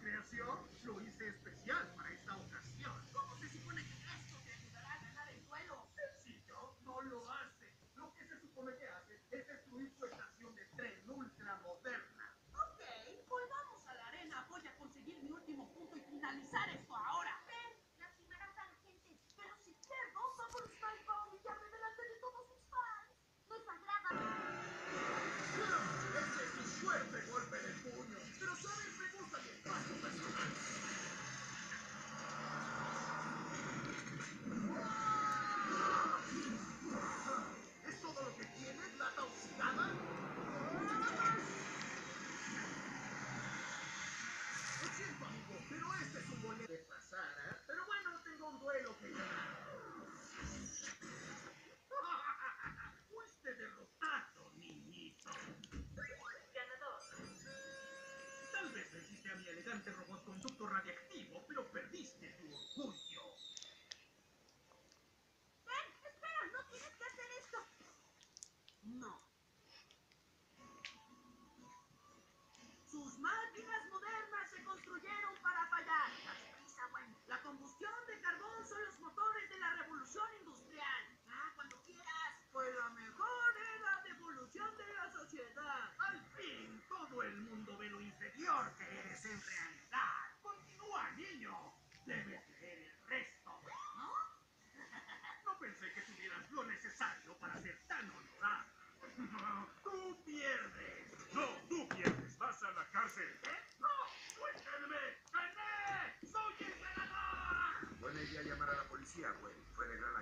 mi creación? Lo hice especial para esta ocasión. ¿Cómo se supone que esto te ayudará a ganar el duelo? Sencillo, no lo hace. Lo que se supone que hace es destruir su estación de tren ultramoderna. Ok, volvamos a la arena. Voy a conseguir mi último punto y finalizar esto ahora. Ven, lastimarás a la gente. Pero si pierdo, Bubbles va a humillarme delante de todos sus fans. No es agrada. Ese es su fuerte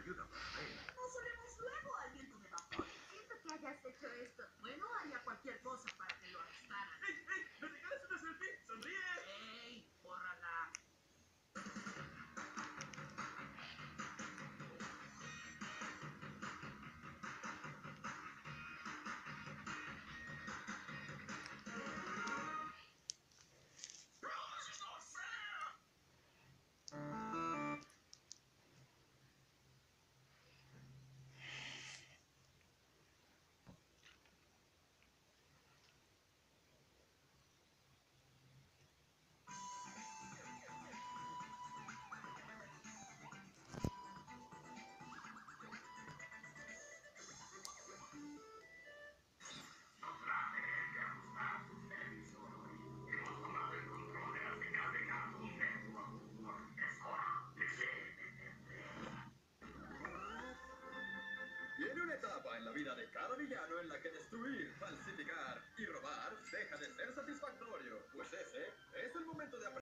ayuda para luego al viento de vapor. Siento que hayas hecho esto. Bueno, haría cualquier cosa la vida de cada villano en la que destruir,